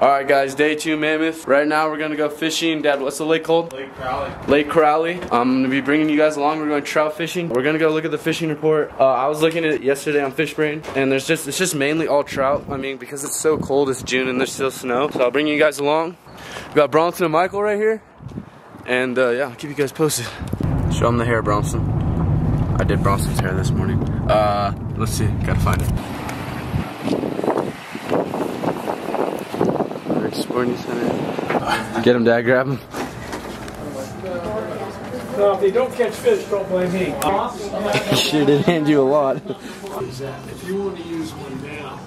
Alright guys, day two Mammoth. Right now we're gonna go fishing. Dad, what's the lake called? Lake Crowley. Lake Crowley. I'm gonna be bringing you guys along. We're going trout fishing. We're gonna go look at the fishing report. Uh, I was looking at it yesterday on Fishbrain, and there's just it's just mainly all trout. I mean, because it's so cold, it's June and there's still snow. So I'll bring you guys along. We got Bronson and Michael right here, and uh, yeah, I'll keep you guys posted. Show them the hair, Bronson. I did Bronson's hair this morning. Uh, let's see, gotta find it. Sporting Center. Get him, Dad. Grab him. No, if they don't catch fish, don't blame me. Sure did hand you a lot. If you want to use one now,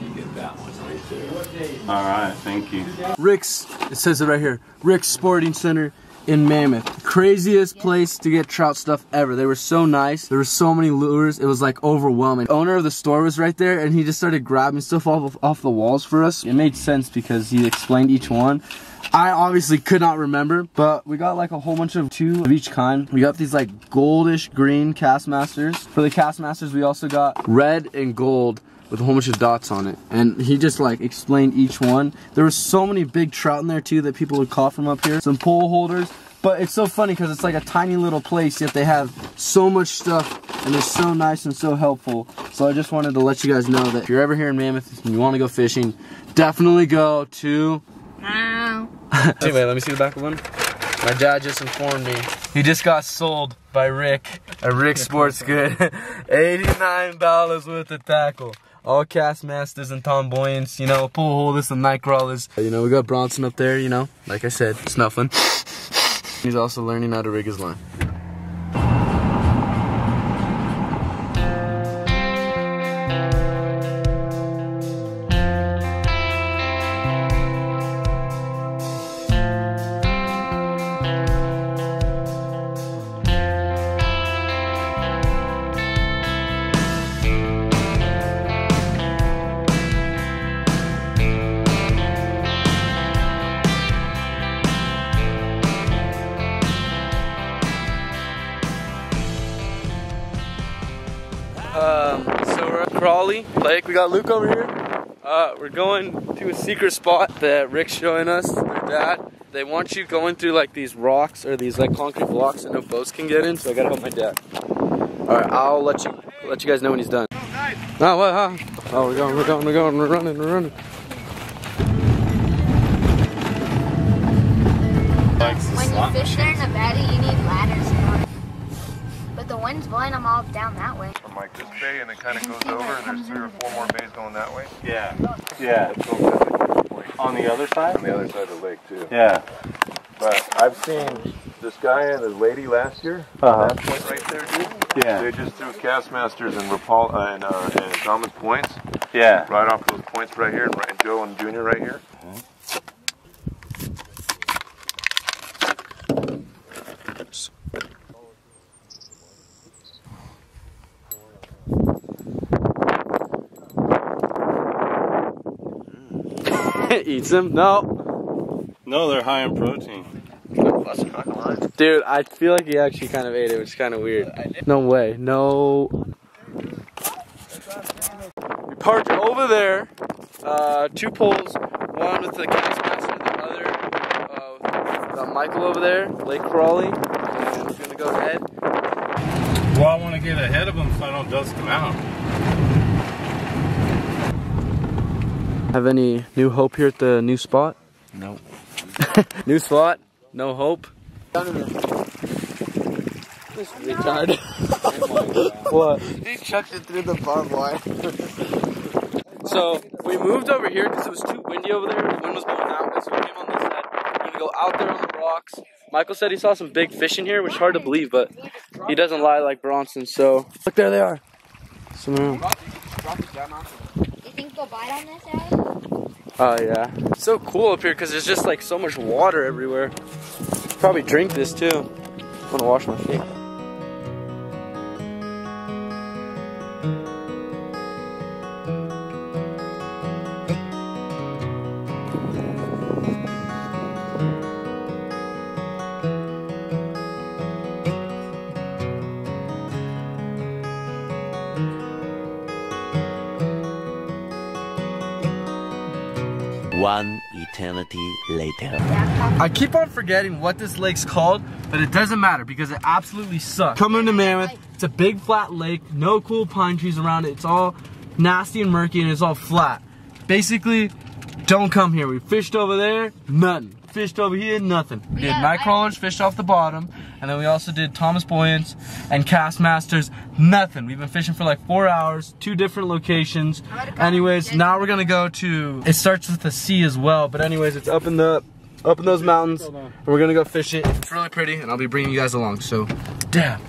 you get that one right there. All right, thank you. Rick's, it says it right here. Rick's Sporting Center in Mammoth. Craziest place to get trout stuff ever. They were so nice. There were so many lures. It was like overwhelming. The owner of the store was right there and he just started grabbing stuff off, off the walls for us. It made sense because he explained each one. I obviously could not remember, but we got like a whole bunch of two of each kind. We got these like goldish green Kastmasters. For the Kastmasters, we also got red and gold with a whole bunch of dots on it. And he just like explained each one. There were so many big trout in there too that people would caught from up here. Some pole holders. But it's so funny because it's like a tiny little place, yet they have so much stuff and they're so nice and so helpful. So I just wanted to let you guys know that if you're ever here in Mammoth and you want to go fishing, definitely go to... Wow. anyway, let me see the back of one. My dad just informed me. He just got sold by Rick at Rick Sports Good. $89 worth of tackle all Kastmasters and Thomas Buoyants, you know, pull holders and night crawlers. You know, we got Bronson up there, you know, like I said, snuffling. He's also learning how to rig his line. Um, so we're at Crawley Lake. We got Luke over here. Uh, we're going to a secret spot that Rick's showing us, their dad. They want you going through like these rocks or these like concrete blocks that no boats can get in, so I gotta help my dad. Alright, I'll let you let you guys know when he's done. Oh, what, huh? Oh, we're going, we're going, we're going, we're running, we're running. When you fish there in Nevada, you need ladders. But the wind's blowing them all down that way. from like this bay and it kind of goes over and there's three or four more bays going that way. Yeah, yeah. Let's go to the point On the other side? on the other side of the lake too. Yeah. But I've seen this guy and his lady last year. Uh-huh. That point right there, dude. Yeah. They just threw Kastmasters and Rapal uh, and uh, and Thomas Buoyants Yeah. right off those points right here, and, and Joe and Junior right here. Eats them? No. No, they're high in protein. Dude, I feel like he actually kind of ate it, which is kind of weird. No way. No. We parked over there. Uh, two poles. One with the Kastmaster, the other uh, got Michael over there, Lake Crawley. And gonna go ahead. Well, I want to get ahead of him so I don't dust him out. Have any new hope here at the new spot? Nope. new spot? No hope? This Retard. what? He chucked it through the barbed wire. So we moved over here because it was too windy over there. The wind was blowing out, so we came on this side. We're gonna go out there on the rocks. Michael said he saw some big fish in here, which is hard to believe, but he doesn't lie like Bronson. So look, there they are. You think they'll bite on this? Oh yeah, it's so cool up here because there's just like so much water everywhere. Probably drink this too. I'm gonna wash my feet. One eternity later. I keep on forgetting what this lake's called, but it doesn't matter because it absolutely sucks. Coming to Mammoth, it's a big flat lake, no cool pine trees around it. It's all nasty and murky and it's all flat. Basically, don't come here. We fished over there, nothing. Fished over here, nothing. We did Yeah, night I- crawlers, fished off the bottom, and then we also did Thomas Buoyants and Kastmasters, nothing. We've been fishing for like four hours, two different locations. I'm gonna come Anyways, get- now we're gonna go to, it starts with a C as well, but anyways, it's up in the, up in those mountains. and We're gonna go fish it. It's really pretty, and I'll be bringing you guys along, so, damn.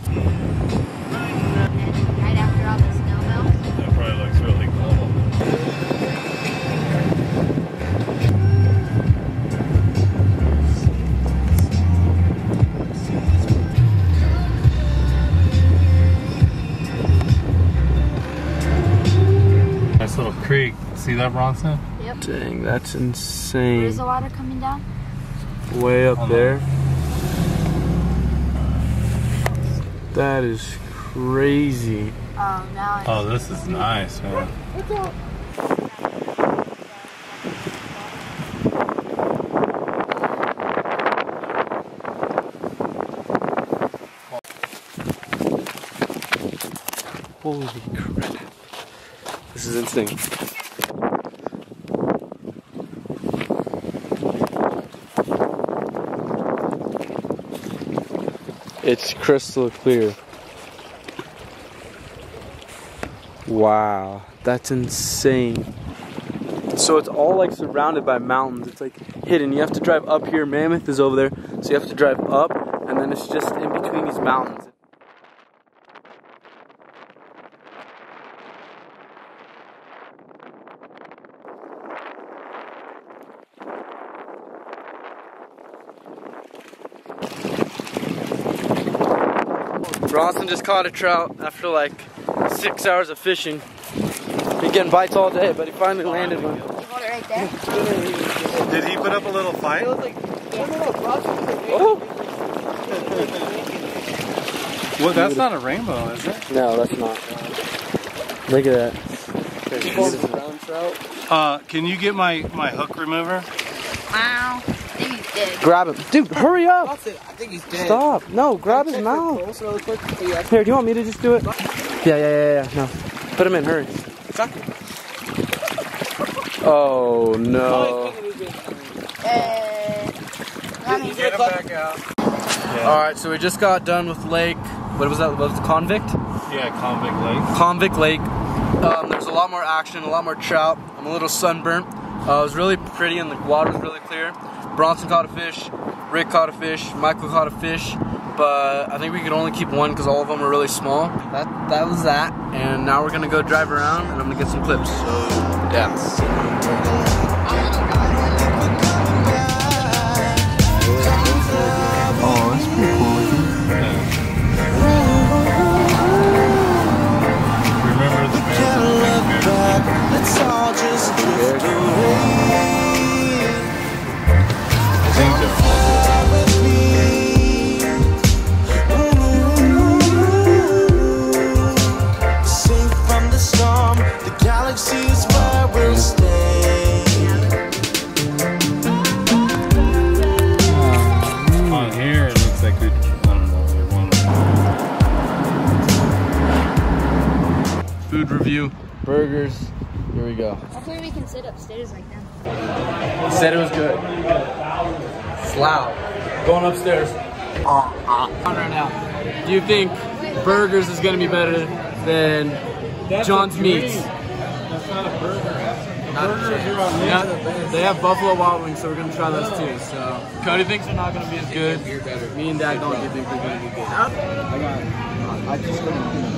That, Bronson? Yep. Dang, that's insane. Where's insane. the water coming down? Way up Hold on. there. That is crazy. Oh, now I Oh, this is nice, man. Holy crap. This is insane. It's crystal clear. Wow, that's insane. So it's all like surrounded by mountains. It's like hidden. You have to drive up here. Mammoth is over there. So you have to drive up and then it's just in between these mountains. Bronson just caught a trout after like six hours of fishing. Been getting bites all day, but he finally landed one. You hold it right. Did he put up a little fight? Oh! Well, that's not a rainbow, is it? No, that's not. Look at that. Uh, can you get my, my hook remover? Wow. Maybe he's dead. Grab him. Dude, hurry up! I think he's dead. Stop. No, grab his mouth. the pulse really quick. Yeah, Here, do you want me to just do it? Yeah, yeah, yeah, yeah. No. Put him in, hurry. Oh, no. Uh, let me Get him back out. Alright, so we just got done with Lake. What was that? What was it? Convict? Yeah, Convict Lake. Convict Lake. Um, there's a lot more action, a lot more trout. I'm a little sunburnt. Uh, it was really pretty and the water was really clear. Bronson caught a fish, Rick caught a fish, Michael caught a fish, but I think we could only keep one because all of them were really small. That that was that, and now we're gonna go drive around and I'm gonna get some clips. So yeah. Oh, that's pretty cool. Food review, burgers. Here we go. Hopefully we can sit upstairs like them. Said it was good. It's loud. Going upstairs. Uh, uh. Right now. Do you think burgers is gonna be better than John's Meats? That's not a burger. Burgers are yeah, They have Buffalo Wild Wings, so we're gonna try those too. So Cody thinks they're not gonna be as good. Me and Dad don't think they're gonna be good.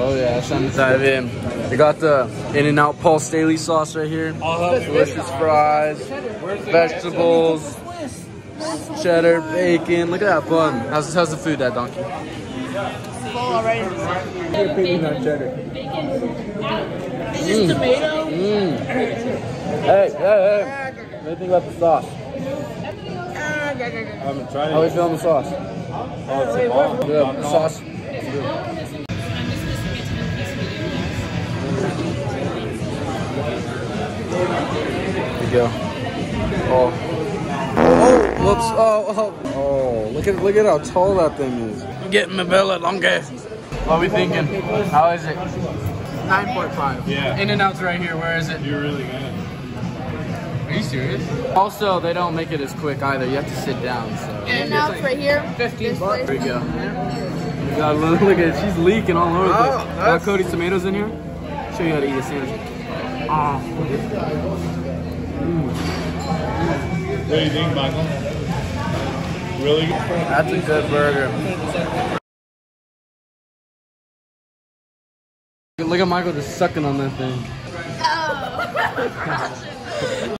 Oh yeah, that's on the dive in. They got the In-N-Out Paul Staley sauce right here. Delicious fries, vegetables, cheddar, bacon. Look at that bun. How's, how's the food, that donkey? Full already. Mm. Hey, hey, hey. What do you think about the sauce? I'm trying. tried How are it. you feeling the sauce? Oh, it's a bomb. Good. The sauce. There go. Oh. Oh, whoops. Oh, oh. Oh, look at look at how tall that thing is. I'm Getting my belly longer. What are we thinking? How is it? 9.5. Yeah. In and out's right here. Where is it? You're really good. Are you serious? Also, they don't make it as quick either. You have to sit down. So. In And now it's right here. 15 bucks. There you go. God, look, look at it. She's leaking all over the oh, place. Oh, Got that's- Cody's tomatoes in here. Show you how to eat a sandwich. Oh. What do you think, Michael? Really good? That's a good burger. Look at Michael just sucking on that thing. Oh.